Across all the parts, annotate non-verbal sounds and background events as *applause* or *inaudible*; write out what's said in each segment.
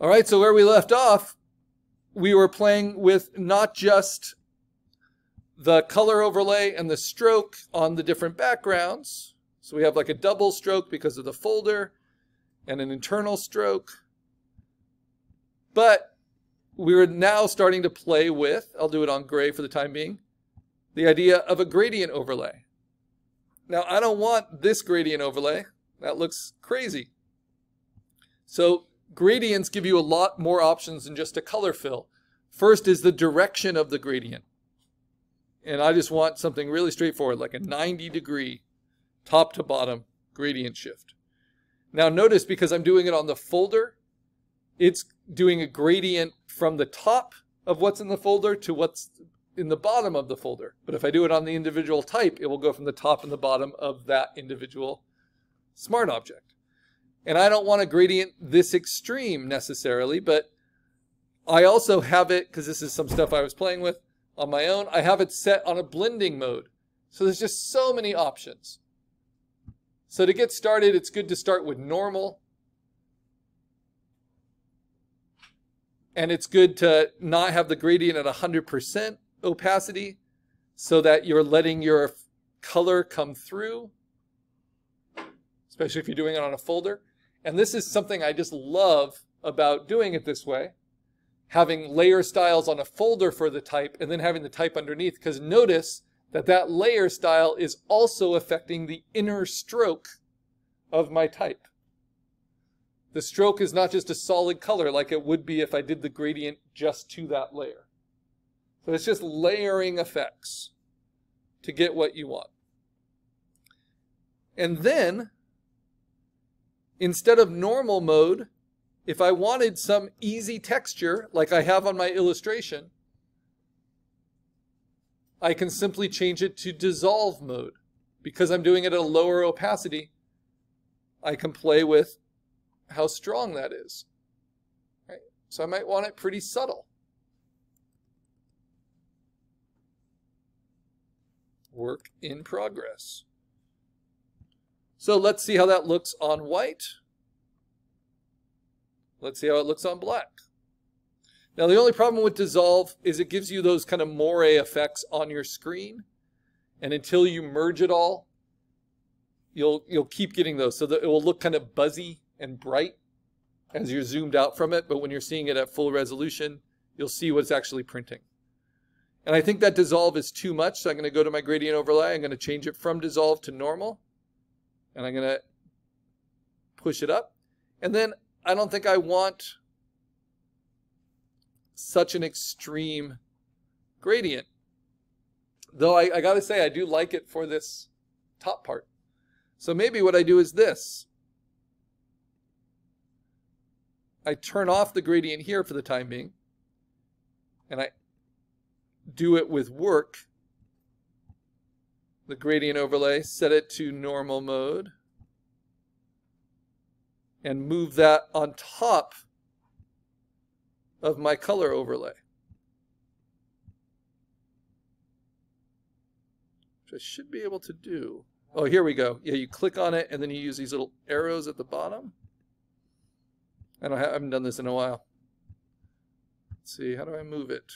All right, so where we left off, we were playing with not just the color overlay and the stroke on the different backgrounds. So we have like a double stroke because of the folder and an internal stroke. But we're now starting to play with, I'll do it on gray for the time being, the idea of a gradient overlay. Now I don't want this gradient overlay. That looks crazy. So gradients give you a lot more options than just a color fill. First is the direction of the gradient. And I just want something really straightforward, like a 90 degree top to bottom gradient shift. Now notice because I'm doing it on the folder, it's doing a gradient from the top of what's in the folder to what's in the bottom of the folder. But if I do it on the individual type, it will go from the top and the bottom of that individual smart object. And I don't want a gradient this extreme necessarily, but I also have it, because this is some stuff I was playing with on my own, I have it set on a blending mode. So there's just so many options. So to get started, it's good to start with normal. And it's good to not have the gradient at 100% opacity so that you're letting your color come through, especially if you're doing it on a folder. And this is something I just love about doing it this way, having layer styles on a folder for the type and then having the type underneath. Because notice that that layer style is also affecting the inner stroke of my type. The stroke is not just a solid color like it would be if I did the gradient just to that layer. So it's just layering effects to get what you want. And then Instead of normal mode, if I wanted some easy texture like I have on my illustration, I can simply change it to dissolve mode. Because I'm doing it at a lower opacity, I can play with how strong that is. Right? So I might want it pretty subtle. Work in progress. So let's see how that looks on white. Let's see how it looks on black. Now the only problem with dissolve is it gives you those kind of moire effects on your screen. And until you merge it all, you'll you'll keep getting those. So that it will look kind of buzzy and bright as you're zoomed out from it, but when you're seeing it at full resolution, you'll see what's actually printing. And I think that dissolve is too much, so I'm going to go to my gradient overlay. I'm going to change it from dissolve to normal and I'm going to push it up. And then I don't think I want such an extreme gradient. Though I, I got to say, I do like it for this top part. So maybe what I do is this. I turn off the gradient here for the time being. And I do it with work the gradient overlay, set it to normal mode, and move that on top of my color overlay. Which I should be able to do. Oh, here we go. Yeah, you click on it and then you use these little arrows at the bottom. I, don't have, I haven't done this in a while. Let's see, how do I move it?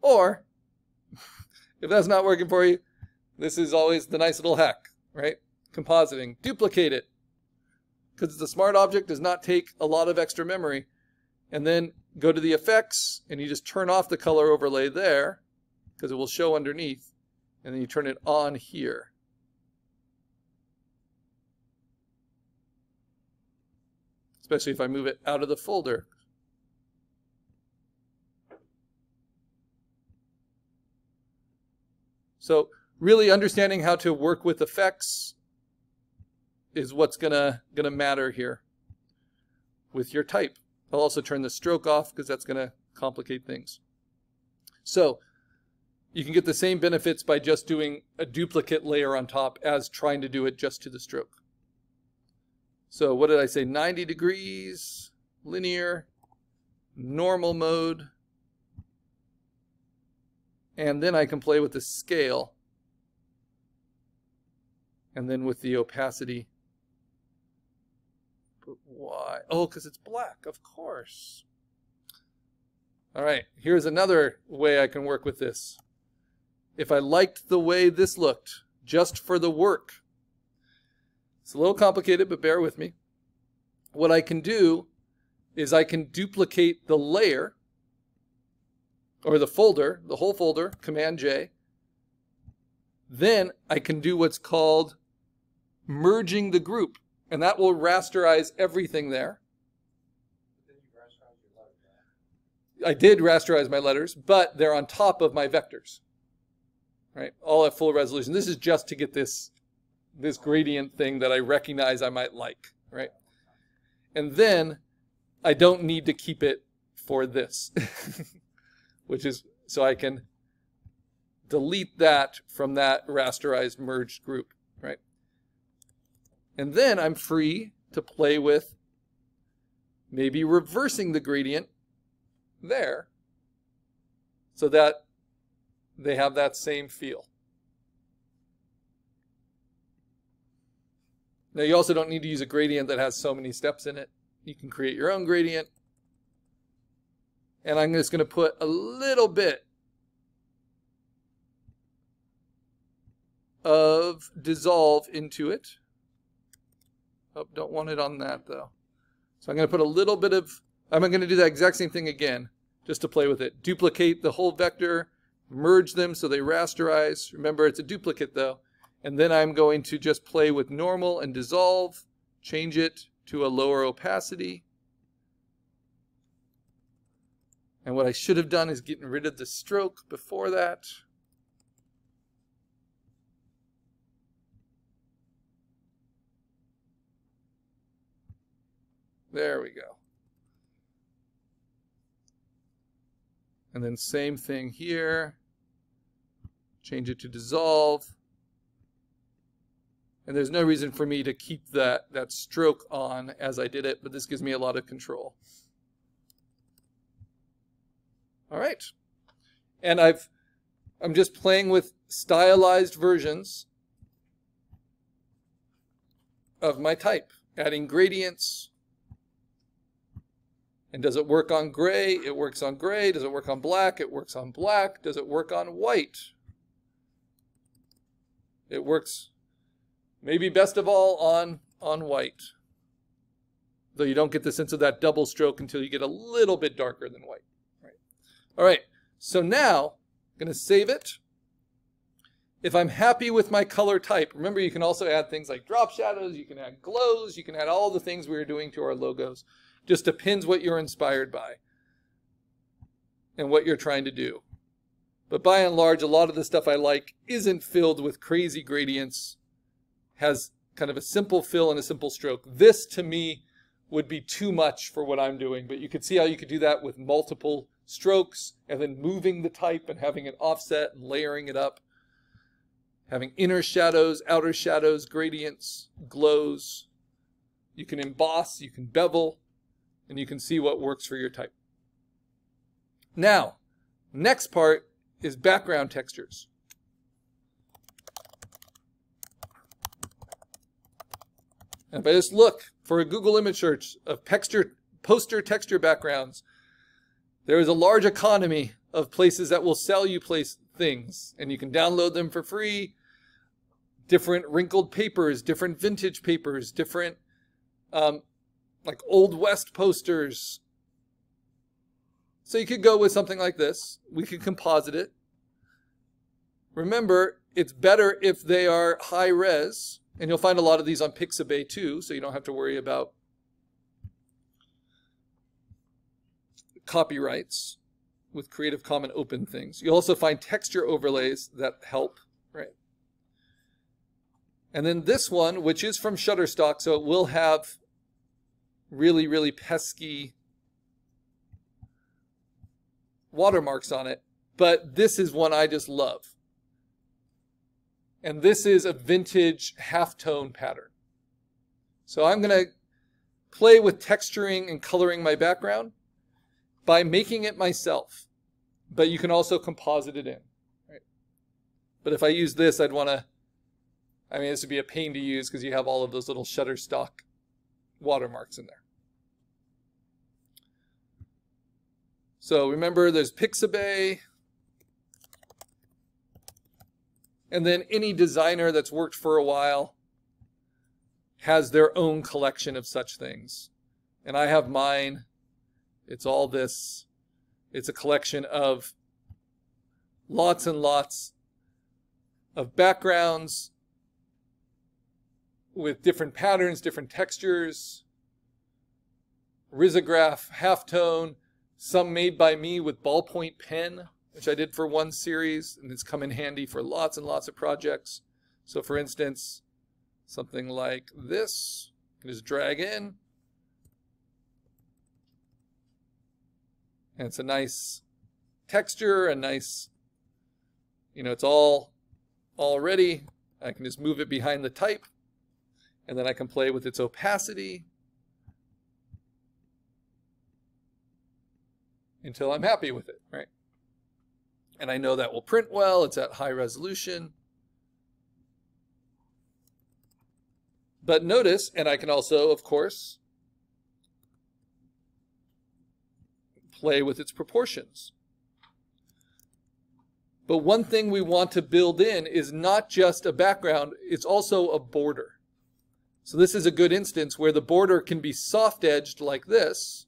Or, *laughs* if that's not working for you, this is always the nice little hack, right? Compositing. Duplicate it. Because the smart object does not take a lot of extra memory. And then go to the effects, and you just turn off the color overlay there, because it will show underneath. And then you turn it on here. Especially if I move it out of the folder. So really understanding how to work with effects is what's gonna gonna matter here with your type. I'll also turn the stroke off because that's gonna complicate things. So you can get the same benefits by just doing a duplicate layer on top as trying to do it just to the stroke. So what did I say? 90 degrees, linear, normal mode, and then I can play with the scale and then with the opacity But Why? Oh, because it's black, of course. All right, here's another way I can work with this. If I liked the way this looked, just for the work, it's a little complicated, but bear with me. What I can do is I can duplicate the layer or the folder, the whole folder, Command J. Then I can do what's called merging the group, and that will rasterize everything there. I did rasterize my letters, but they're on top of my vectors, right? All at full resolution. This is just to get this, this gradient thing that I recognize I might like, right? And then I don't need to keep it for this, *laughs* which is so I can delete that from that rasterized merged group, right? And then I'm free to play with maybe reversing the gradient there so that they have that same feel. Now you also don't need to use a gradient that has so many steps in it. You can create your own gradient. And I'm just going to put a little bit of dissolve into it. Oh, don't want it on that though. So I'm going to put a little bit of, I'm going to do that exact same thing again, just to play with it. Duplicate the whole vector, merge them so they rasterize. Remember, it's a duplicate though. And then I'm going to just play with normal and dissolve, change it to a lower opacity. And what I should have done is getting rid of the stroke before that. There we go. And then same thing here. Change it to dissolve. And there's no reason for me to keep that, that stroke on as I did it, but this gives me a lot of control. All right. And I've, I'm just playing with stylized versions of my type, adding gradients. And does it work on gray? It works on gray. Does it work on black? It works on black. Does it work on white? It works Maybe best of all on, on white. Though you don't get the sense of that double stroke until you get a little bit darker than white. Right. All right, so now I'm going to save it. If I'm happy with my color type, remember you can also add things like drop shadows, you can add glows, you can add all the things we are doing to our logos. Just depends what you're inspired by and what you're trying to do. But by and large, a lot of the stuff I like isn't filled with crazy gradients has kind of a simple fill and a simple stroke. This to me would be too much for what I'm doing, but you could see how you could do that with multiple strokes and then moving the type and having an offset and layering it up. Having inner shadows, outer shadows, gradients, glows. You can emboss, you can bevel, and you can see what works for your type. Now, next part is background textures. And if I just look for a Google image search of texture, poster texture backgrounds, there is a large economy of places that will sell you place things, and you can download them for free. Different wrinkled papers, different vintage papers, different um, like old west posters. So you could go with something like this. We could composite it. Remember, it's better if they are high res and you'll find a lot of these on Pixabay too, so you don't have to worry about copyrights with Creative Commons open things. You'll also find texture overlays that help, right? And then this one, which is from Shutterstock, so it will have really, really pesky watermarks on it. But this is one I just love. And this is a vintage halftone pattern. So I'm going to play with texturing and coloring my background by making it myself. But you can also composite it in. Right? But if I use this, I'd want to, I mean, this would be a pain to use because you have all of those little Shutterstock watermarks in there. So remember there's Pixabay. And then any designer that's worked for a while has their own collection of such things. And I have mine. It's all this. It's a collection of lots and lots of backgrounds with different patterns, different textures, risograph, halftone, some made by me with ballpoint pen, which I did for one series, and it's come in handy for lots and lots of projects. So for instance, something like this, you just drag in, and it's a nice texture, a nice, you know, it's all already. I can just move it behind the type, and then I can play with its opacity until I'm happy with it, right? And I know that will print well, it's at high resolution. But notice, and I can also, of course, play with its proportions. But one thing we want to build in is not just a background, it's also a border. So this is a good instance where the border can be soft edged like this.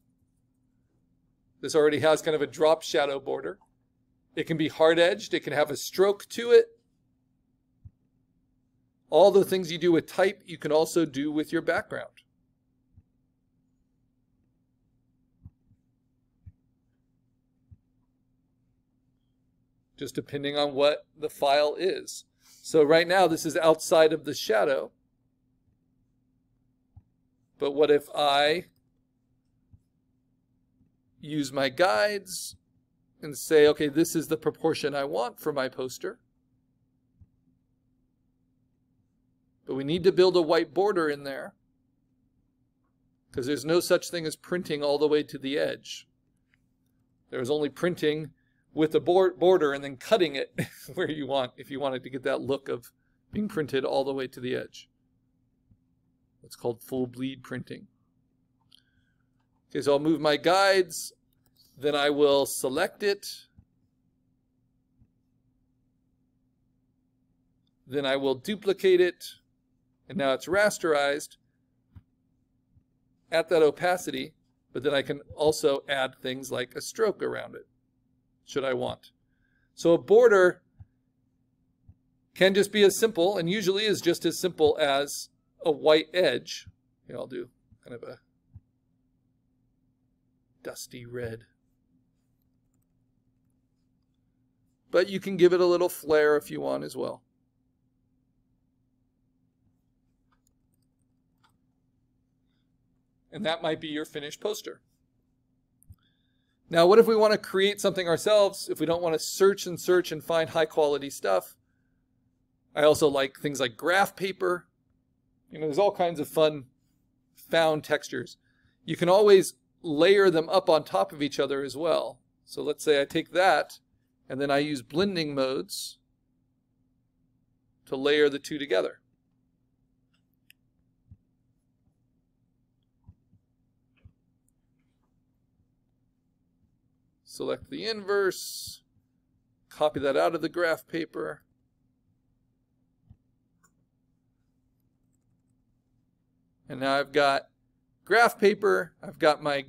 This already has kind of a drop shadow border. It can be hard edged. It can have a stroke to it. All the things you do with type, you can also do with your background. Just depending on what the file is. So right now, this is outside of the shadow. But what if I use my guides and say, okay, this is the proportion I want for my poster. But we need to build a white border in there because there's no such thing as printing all the way to the edge. There's only printing with the border and then cutting it *laughs* where you want if you wanted to get that look of being printed all the way to the edge. It's called full bleed printing. Okay, so I'll move my guides. Then I will select it. Then I will duplicate it. And now it's rasterized at that opacity. But then I can also add things like a stroke around it, should I want. So a border can just be as simple, and usually is just as simple as a white edge. Here, I'll do kind of a dusty red. But you can give it a little flare if you want as well. And that might be your finished poster. Now, what if we want to create something ourselves? If we don't want to search and search and find high quality stuff? I also like things like graph paper. You know, there's all kinds of fun found textures. You can always layer them up on top of each other as well. So let's say I take that and then I use blending modes to layer the two together. Select the inverse, copy that out of the graph paper, And now I've got graph paper, I've got my,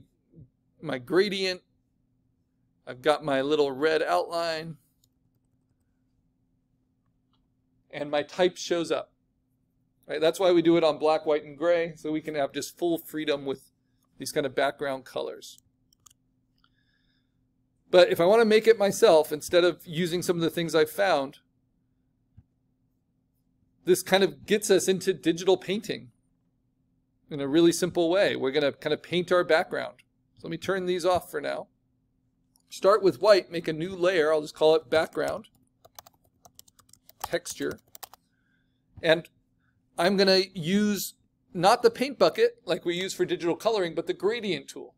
my gradient, I've got my little red outline, and my type shows up. Right? That's why we do it on black, white, and gray, so we can have just full freedom with these kind of background colors. But if I want to make it myself, instead of using some of the things I've found, this kind of gets us into digital painting in a really simple way. We're going to kind of paint our background. So let me turn these off for now. Start with white, make a new layer. I'll just call it background, texture. And I'm going to use not the paint bucket like we use for digital coloring, but the gradient tool.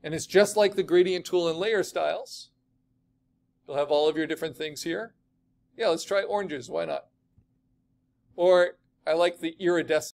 And it's just like the gradient tool in layer styles. You'll have all of your different things here. Yeah, let's try oranges. Why not? Or I like the iridescent.